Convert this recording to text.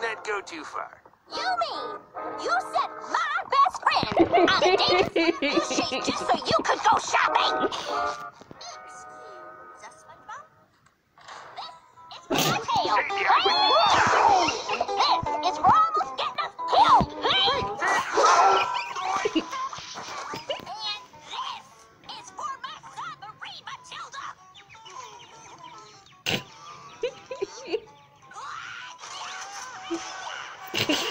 Let's go too far. You mean you said my best friend on a date shake just so you could go shopping? This is my tail. this is getting killed. Ha